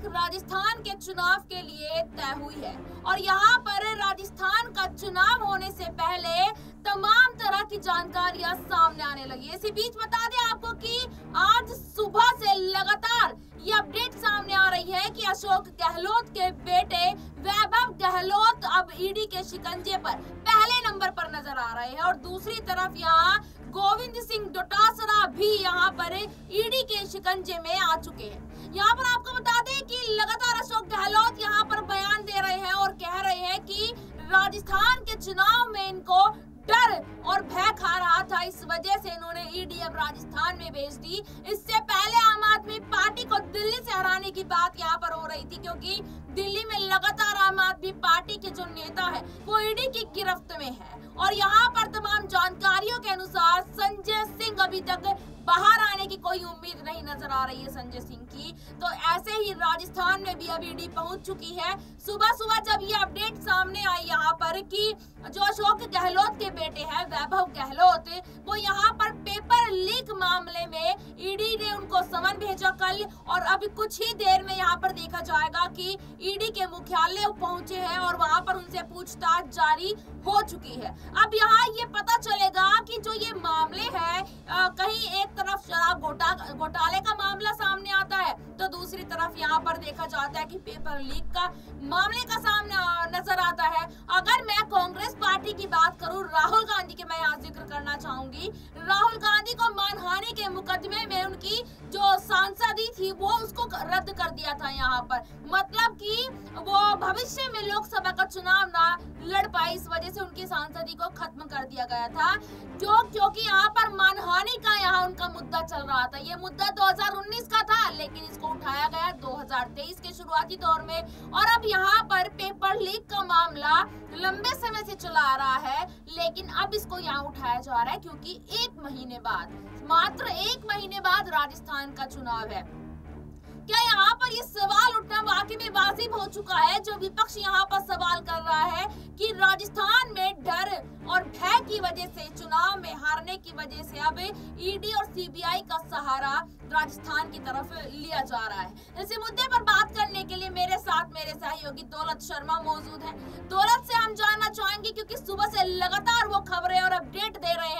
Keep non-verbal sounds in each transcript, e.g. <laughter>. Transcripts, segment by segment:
तारीख राजस्थान के चुनाव के लिए तय हुई है। और यहाँ पर राजस्थान का चुनाव होने से पहले तमाम तरह की जानकारियाँ सामने आने लगी इसी बीच बता दें आपको कि आज सुबह से लगातार ये अपडेट सामने आ रही है कि अशोक गहलोत के बेटे वैभव गहलोत अब ईडी के शिकंजे पर पहले नंबर पर नज़र आ रहे हैं और दूसरी तरफ़ यहाँ गोविंद सिंह डोटासरा भी यहाँ पर ईडी के शिकंजे में आ चुके हैं। यहाँ पर आपको बता दें कि लगातार अशोक गहलोत यहाँ पर बयान दे रहे हैं और कह रहे हैं कि राजस्थान के चुनाव में इनको डर और भय खा रहा था। इस वजह से इन्होंने ईडी अब राजस्थान में भेज दी। इससे पहले आम आदमी पार्टी को दिल्ली से हराने की बात यहाँ पर हो रही थी, क्योंकि दिल्ली में लगातार आम आदमी पार्टी के जो नेता है, वो ईडी की गिरफ्त में है। और यहाँ पर तमाम जानकारियों के अनुसार संजय सिंह अभी तक बाहर आने की कोई उम्मीद नहीं नज़र आ रही है संजय सिंह की। तो ऐसे ही राजस्थान में भी अब ईडी पहुँच चुकी है। सुबह सुबह जब ये अपडेट सामने आई यहाँ पर कि जो अशोक गहलोत के बेटे हैं, वैभव गहलोत, वो यहाँ पर पेपर लीक मामले में ईडी ने उनको समन भेजा कल और अभी कुछ ही देर में यहाँ पर देखा जाएगा कि ईडी के मुख्यालय पहुँचे हैं और वहाँ पर उनसे पूछताछ जारी हो चुकी है। अब यहाँ ये पता चलेगा कि जो ये मामले हैं कहीं एक तरफ़ शराब घोटा, घोटाले का मामला तरफ़ यहाँ पर देखा जाता है कि पेपर लीक का मामले का सामने नज़र आता है। अगर मैं कांग्रेस पार्टी की बात करूँ, राहुल गांधी के मैं यहाँ ज़िक्र करना चाहूँगी। राहुल गांधी को मानहानि के मुकदमे में उनकी जो सांसदी थी, वो उसको रद्द कर दिया था यहाँ पर। मतलब की वो भविष्य में लोकसभा का चुनाव ना लड़ वजह सांसदी को खत्म कर दिया गया था। जो क्योंकि यहाँ पर मानहानि का यहाँ उनका मुद्दा चल रहा था। ये मुद्दा 2019 का था, लेकिन इसको उठाया गया 2023 के शुरुआती दौर में। और अब यहाँ पर पेपर लीक का मामला लंबे समय से चला आ रहा है, लेकिन अब इसको यहाँ उठाया जा रहा है, क्योंकि एक महीने बाद, मात्र एक महीने बाद राजस्थान का चुनाव है। क्या यहाँ पर ये सवाल उठना वाकई में वाजिब हो चुका है? जो विपक्ष यहाँ पर सवाल कर रहा है कि राजस्थान में डर और भय की वजह से, चुनाव में हारने की वजह से अब ईडी और सीबीआई का सहारा राजस्थान की तरफ़ लिया जा रहा है। इसी मुद्दे पर बात करने के लिए मेरे साथ मेरे सहयोगी दौलत शर्मा मौजूद है। दौलत से हम जानना चाहेंगे क्योंकि सुबह से लगातार वो खबरें और अपडेट दे रहे हैं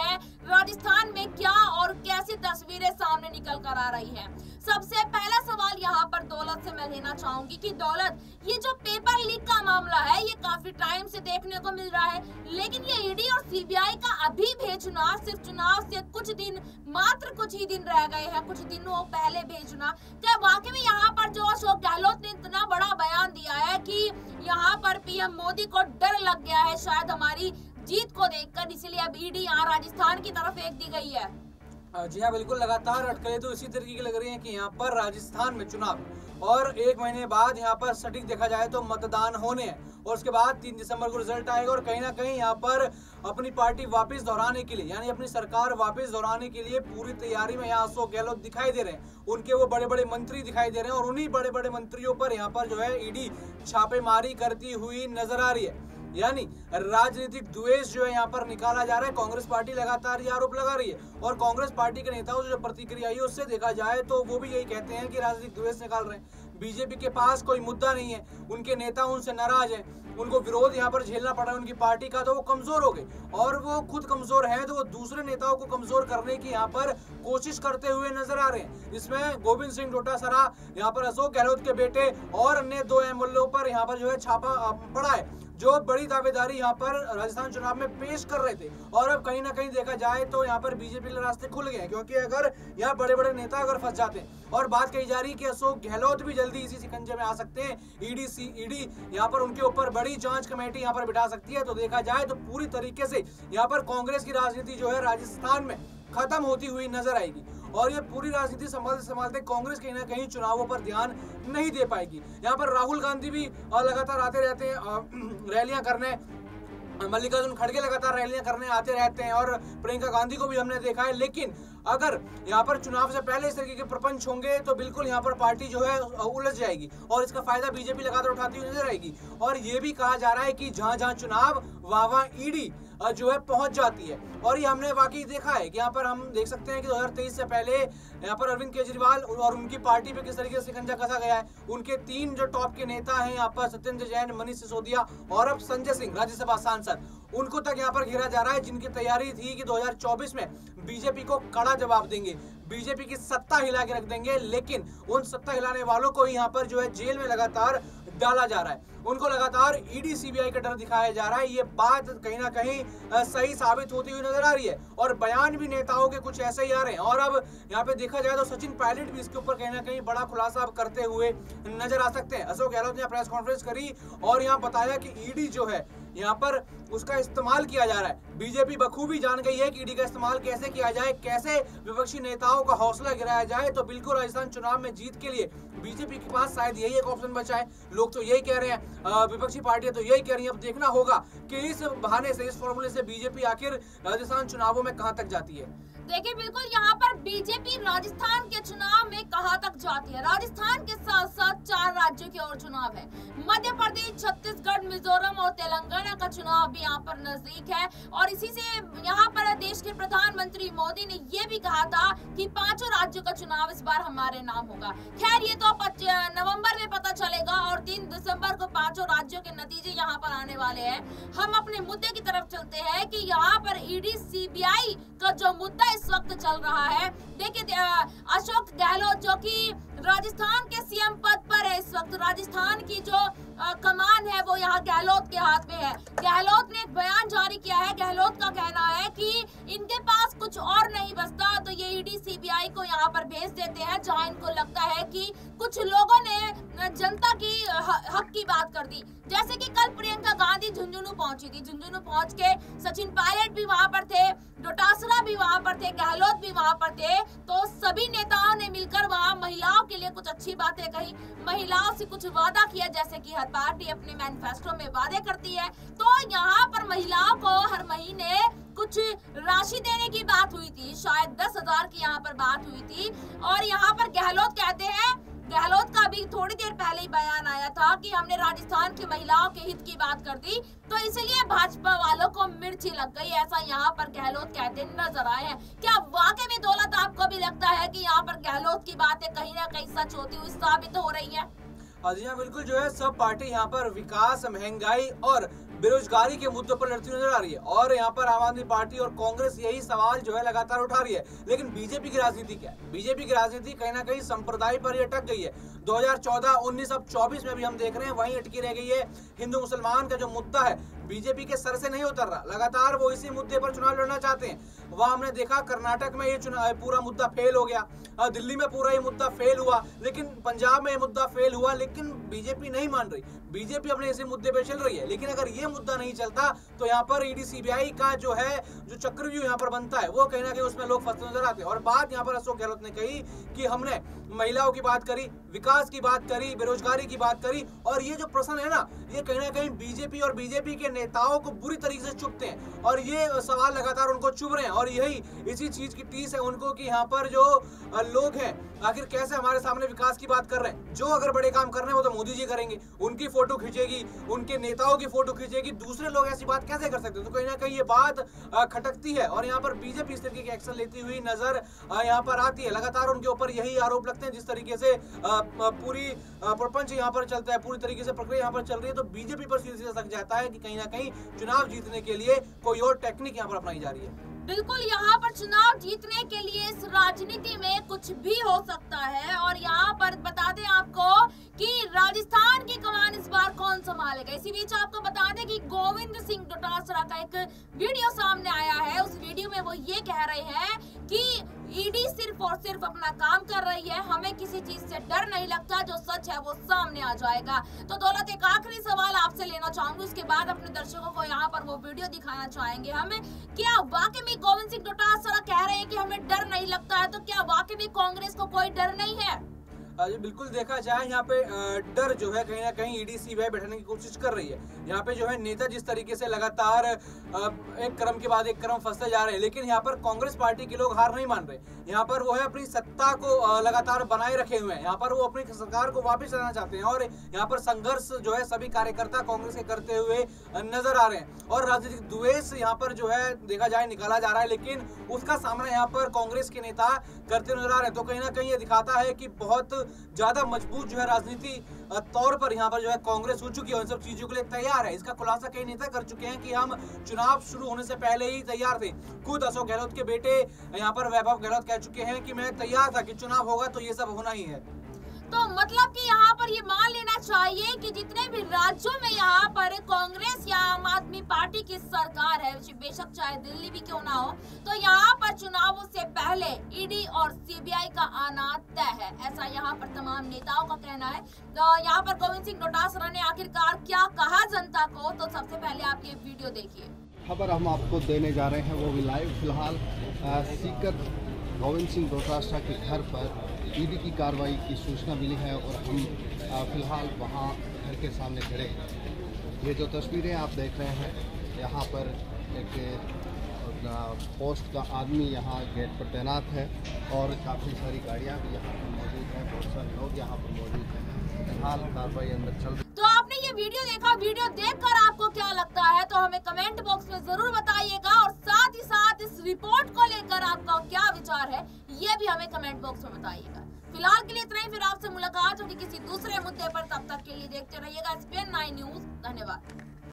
राजस्थान में क्या और कैसी तस्वीरें सामने निकल कर आ रही है? सबसे पहला सवाल यहाँ पर दौलत से मैं लेना चाहूँगी कि दौलत, ये जो पेपर लीक का मामला है, ये काफ़ी टाइम से देखने को मिल रहा है, लेकिन ये ईडी और सीबीआई का अभी भेजना, सिर्फ़ चुनाव से कुछ दिन, मात्र कुछ ही दिन रह गए हैं, कुछ दिनों पहले भेजना। क्या वाकई में यहाँ पर जो अशोक गहलोत ने इतना बड़ा बयान दिया है कि यहाँ पर पीएम मोदी को डर लग गया है, शायद हमारी जीत को देखकर इसलिए अब ईडी यहाँ राजस्थान की तरफ़ फेंक दी गई है। जी हाँ बिल्कुल, लगातार अटकलें तो इसी तरीके की लग रही हैं कि यहाँ पर राजस्थान में चुनाव। और एक महीने बाद यहाँ पर सटीक देखा जाए तो मतदान होने हैं। और उसके बाद तीन दिसंबर को रिज़ल्ट आएगा और कहीं ना कहीं यहाँ पर अपनी पार्टी वापस दोहराने के लिए, यानी अपनी सरकार वापस दोहराने के लिए पूरी तैयारी में यहाँ अशोक गहलोत दिखाई दे रहे हैं। उनके वो बड़े बड़े मंत्री दिखाई दे रहे हैं और उन्हीं बड़े बड़े मंत्रियों पर यहाँ पर जो है ईडी छापेमारी करती हुई नज़र आ रही है। यानी राजनीतिक द्वेष जो है यहाँ पर निकाला जा रहा है। कांग्रेस पार्टी लगातार ये आरोप लगा रही है और कांग्रेस पार्टी के नेताओं से जो प्रतिक्रिया आई उससे देखा जाए तो वो भी यही कहते हैं कि राजनीतिक द्वेष निकाल रहे हैं। बीजेपी के पास कोई मुद्दा नहीं है। उनके नेता उनसे नाराज़ है। उनको विरोध यहाँ पर झेलना पड़ रहा है उनकी पार्टी का तो वो कमज़ोर हो गए। और वो खुद कमज़ोर है तो वो दूसरे नेताओं को कमज़ोर करने की यहाँ पर कोशिश करते हुए नज़र आ रहे हैं। इसमें गोविंद सिंह डोटासरा, यहाँ पर अशोक गहलोत के बेटे और अन्य दो एमएलए पर यहाँ पर जो है छापा पड़ा है। जो बड़ी दावेदारी यहाँ पर राजस्थान चुनाव में पेश कर रहे थे। और अब कहीं ना कहीं देखा जाए तो यहाँ पर बीजेपी के रास्ते खुल गए क्योंकि अगर यहाँ बड़े बड़े नेता अगर फंस जाते हैं, और बात कही जा रही है कि अशोक गहलोत भी जल्दी इसी शिकंजे में आ सकते हैं। ईडी सी ईडी यहाँ पर उनके ऊपर बड़ी जाँच कमेटी यहाँ पर बिठा सकती है। तो देखा जाए तो पूरी तरीके से यहाँ पर कांग्रेस की राजनीति जो है राजस्थान में खत्म होती हुई नज़र आएगी। और ये पूरी राजनीति संभालते संभालते कांग्रेस कहीं ना कहीं चुनावों पर ध्यान नहीं दे पाएगी। यहाँ पर राहुल गांधी भी लगातार आते रहते हैं <clears throat> रैलियाँ करने। मल्लिकार्जुन खड़गे लगातार रैलियाँ करने आते रहते हैं और प्रियंका गांधी को भी हमने देखा है। लेकिन अगर यहाँ पर चुनाव से पहले इस तरीके के प्रपंच होंगे तो बिल्कुल यहाँ पर पार्टी जो है उलझ जाएगी। और इसका फ़ायदा बीजेपी लगातार उठाती हुई नज़र आएगी। और ये भी कहा जा रहा है कि जहाँ जहाँ चुनाव वहाँ वहाँ ईडी जो है, पहुँच जाती है। और ये हमने वाकई देखा है कि यहाँ पर हम देख सकते हैं कि 2023 से पहले यहाँ पर अरविंद केजरीवाल और उनकी पार्टी पे किस तरीके से खंजा कसा गया है, उनके तीन जो टॉप के नेता हैं यहाँ पर सत्येंद्र जैन, मनीष सिसोदिया और अब संजय सिंह, राज्यसभा सांसद। उनको तक यहाँ पर घेरा जा रहा है, जिनकी तैयारी थी कि 2024 में बीजेपी को कड़ा जवाब देंगे। बीजेपी की सत्ता हिला के रख देंगे, लेकिन उन सत्ता हिलाने वालों को यहाँ पर जो है जेल में लगातार डाला जा रहा है। उनको लगातार ईडी, सीबीआई का डर दिखाया जा रहा है। ये बात कहीं ना कहीं सही साबित होती हुई नज़र आ रही है। और बयान भी नेताओं के कुछ ऐसे ही आ रहे हैं। और अब यहाँ पे देखा जाए तो सचिन पायलट भी इसके ऊपर कहीं ना कहीं बड़ा खुलासा करते हुए नज़र आ सकते हैं। अशोक गहलोत ने प्रेस कॉन्फ्रेंस करी और यहाँ बताया कि ईडी जो है यहाँ पर उसका इस्तेमाल किया जा रहा है। बीजेपी बखूबी जान गई है कि ईडी का इस्तेमाल कैसे किया जाए, कैसे विपक्षी नेताओं का हौसला गिराया जाए। तो बिल्कुल राजस्थान चुनाव में जीत के लिए बीजेपी के पास शायद यही एक ऑप्शन बचा है। लोग तो यही कह रहे हैं विपक्षी पार्टियाँ तो यही कह रही है। अब देखना होगा कि इस बहाने से, इस फॉर्मूले से बीजेपी आखिर राजस्थान चुनावों में कहाँ तक जाती है। देखिए, बिल्कुल यहाँ पर बीजेपी राजस्थान के चुनाव में कहा तक जाती है? राजस्थान के साथ साथ चार राज्यों के और चुनाव है। मध्य प्रदेश, छत्तीसगढ़, मिजोरम और तेलंगाना का चुनाव भी यहाँ पर नज़दीक है। और इसी से यहाँ पर देश के प्रधानमंत्री मोदी ने ये भी कहा था कि पाँचों राज्यों का चुनाव इस बार हमारे नाम होगा। खैर, ये तो नवंबर में पता चलेगा और तीन दिसंबर को पाँचों राज्यों के नतीजे यहाँ पर आने वाले हैं। हम अपने मुद्दे की तरफ़ चलते हैं कि यहाँ पर ईडी, सीबीआई का जो मुद्दा इस वक्त चल रहा है, देखिए अशोक गहलोत जो कि राजस्थान के सीएम पद पर है इस वक्त। राजस्थान की जो आ, कमान है वो यहाँ गहलोत के हाथ में है। गहलोत ने एक बयान जारी किया है। गहलोत का कहना है कि इनके पास कुछ और नहीं बचता तो ये ईडी सीबीआई को यहाँ पर भेज देते हैं जहाँ इनको लगता है कि कुछ लोगों ने जनता की हक की बात कर दी। जैसे कि कल प्रियंका गांधी झुंझुनू पहुँची थी। झुंझुनू पहुँच के सचिन पायलट भी वहाँ पर थे डोटासरा भी वहाँ पर थे गहलोत भी वहाँ पर थे तो सभी नेताओं अच्छी बातें कही। महिलाओं से कुछ वादा किया, जैसे कि हर पार्टी अपने मैनिफेस्टो में वादे करती है। तो यहाँ पर महिलाओं को हर महीने कुछ राशि देने की बात हुई थी। शायद दस हज़ार की यहाँ पर बात हुई थी। और यहाँ पर गहलोत कहते हैं गहलोत का भी थोड़ी देर पहले ही बयान आया था कि हमने राजस्थान की महिलाओं के हित की बात कर दी तो इसलिए भाजपा वालों को मिर्ची लग गई, ऐसा यहाँ पर गहलोत कहते नज़र आए हैं। क्या वाकई में दौलत आपको भी लगता है कि यहाँ पर गहलोत की बातें कहीं ना कहीं सच होती हुई साबित हो रही है? जी हाँ बिल्कुल जो है, सब पार्टी यहाँ पर विकास, महँगाई और बेरोजगारी के मुद्दों पर लड़ती नज़र आ रही है और यहाँ पर आम आदमी पार्टी और कांग्रेस यही सवाल जो है लगातार उठा रही है। लेकिन बीजेपी की राजनीति क्या है? बीजेपी की राजनीति कहीं ना कहीं संप्रदाय पर ही अटक गई है। 2014, 19 अब 24 में भी हम देख रहे हैं वहीं अटकी रह गई है। हिंदू मुसलमान का जो मुद्दा है बीजेपी के सर से नहीं उतर रहा। लगातार वो इसी मुद्दे पर चुनाव लड़ना चाहते हैं। वहाँ हमने देखा, कर्नाटक में ये चुनाव पूरा मुद्दा फेल हो गया। दिल्ली में पूरा ये मुद्दा फेल हुआ। लेकिन पंजाब में ये मुद्दा फेल हुआ, लेकिन बीजेपी नहीं मान रही। बीजेपी अपने इसी मुद्दे पे चल रही है। लेकिन अगर ये मुद्दा नहीं चलता तो यहाँ पर ईडी सीबीआई का जो है, जो चक्रव्यूह यहाँ पर बनता है, वो कहीं ना कहीं उसमें लोग फंसते नज़र आते और बात यहाँ पर अशोक गहलोत ने कही कि हमने महिलाओं की बात करी, विकास की बात करी, बेरोजगारी की बात करी, और ये जो प्रश्न है ना, ये कहीं ना कहीं बीजेपी और बीजेपी के नेताओं को बुरी तरीके से चुपते हैं। और ये सवाल लगातार उनको चुभ रहे हैं। और यही इसी चीज़ की टीस है उनको कि यहाँ पर जो लोग हैं, आखिर कैसे हमारे सामने विकास की बात कर रहे हैं? जो अगर बड़े काम कर रहे हैं, वो तो मोदी जी करेंगे। उनकी फ़ोटो खींचेगी, उनके नेताओं की फ़ोटो खींचेगी, दूसरे लोग ऐसी बात कैसे कर सकते तो कहीं ना कहीं ये बात खटकती है। और यहाँ पर बीजेपी इस तरीके की एक्शन लेती हुई नज़र यहाँ पर आती है। लगातार उनके ऊपर यही आरोप लगते हैं, जिस तरीके से पूरी प्रपंच यहाँ पर चलता है, पूरी तरीके से प्रक्रिया यहाँ पर चल रही है। तो बीजेपी पर सीधे सीधे सक जाता है कि कहीं ना कहीं चुनाव जीतने के लिए, कोई और टेक्निक यहाँ पर अपनाई जा रही है। बिल्कुल, यहाँ पर चुनाव जीतने के लिए इस राजनीति में कुछ भी हो सकता है और यहाँ पर बता दें आपको कि राजस्थान की कमान इस बार कौन संभालेगा? इसी बीच आपको बता दें कि गोविंद सिंह डोटासरा का एक वीडियो सामने आया है। उस वीडियो में वो ये कह रहे हैं कि ईडी सिर्फ़ और सिर्फ़ अपना काम कर रही है। हमें किसी चीज़ से डर नहीं लगता, जो सच है वो सामने आ जाएगा। तो दौलत एक आखिरी सवाल आपसे लेना चाहूँगी। उसके बाद अपने दर्शकों को यहाँ पर वो वीडियो दिखाना चाहेंगे। हमें क्या वाकई में गोविंद सिंह डोटासरा कह रहे हैं कि हमें डर नहीं लगता है? तो क्या वाकई में कांग्रेस को कोई डर नहीं है? जी बिल्कुल देखा जाए, यहाँ पे डर जो है कहीं ना कहीं ईडी सीबीआई बैठाने की कोशिश कर रही है। यहाँ पे जो है नेता जिस तरीके से लगातार एक क्रम के बाद एक क्रम फंसते जा रहे हैं, लेकिन यहाँ पर कांग्रेस पार्टी के लोग हार नहीं मान रहे। यहाँ पर वो है अपनी सत्ता को लगातार बनाए रखे हुए हैं। यहाँ पर वो अपनी सरकार को वापिस लाना चाहते हैं और यहाँ पर संघर्ष जो है सभी कार्यकर्ता कांग्रेस के करते हुए नज़र आ रहे हैं। और राजनीतिक द्वेष यहाँ पर जो है देखा जाए, निकाला जा रहा है, लेकिन उसका सामना यहाँ पर कांग्रेस के नेता करते नज़र आ रहे हैं। तो कहीं ना कहीं ये दिखाता है कि बहुत ज़्यादा मज़बूत जो है राजनीति तौर पर यहाँ पर जो है कांग्रेस हो चुकी है उन सब चीज़ों के लिए तैयार है। इसका खुलासा कई नेता कर चुके हैं कि हम चुनाव शुरू होने से पहले ही तैयार थे। खुद अशोक गहलोत के बेटे, यहाँ पर वैभव गहलोत कह चुके हैं कि मैं तैयार था कि चुनाव होगा तो ये सब होना ही है। तो मतलब कि यहाँ पर ये मान लेना चाहिए कि जितने भी राज्यों में यहाँ पर कांग्रेस या आम आदमी पार्टी की सरकार है बेशक चाहे दिल्ली भी क्यों ना हो तो यहाँ पर चुनावों से पहले ईडी और सीबीआई का आना तय है। ऐसा यहाँ पर तमाम नेताओं का कहना है। तो यहाँ पर गोविंद सिंह डोटासरा ने आखिरकार क्या कहा जनता को? तो सबसे पहले आप ये वीडियो देखिए। खबर हम आपको देने जा रहे हैं, वो भी लाइव फ़िलहाल सीकर गोविंद सिंह डोटासरा के घर पर ईडी की कार्रवाई की सूचना मिली है और हम फ़िलहाल वहाँ घर के सामने खड़े हैं। ये जो तस्वीरें आप देख रहे हैं, यहाँ पर एक पोस्ट का आदमी यहाँ गेट पर तैनात है और काफ़ी सारी गाड़ियाँ भी यहाँ पर मौजूद हैं, बहुत सारे लोग यहाँ पर मौजूद हैं। फ़िलहाल कार्रवाई अंदर चल रही तो आपने ये वीडियो देखा, वीडियो देखकर आपको क्या लगता है तो हमें कमेंट बॉक्स में ज़रूर बताइएगा और साथ ही साथ इस रिपोर्ट को लेकर आपका क्या विचार है, ये भी हमें कमेंट बॉक्स में बताइएगा। फ़िलहाल के लिए इतना ही, फिर आपसे मुलाकात होगी किसी दूसरे मुद्दे पर। तब तक के लिए देखते रहिएगा एसपीएन नाइन न्यूज़ धन्यवाद।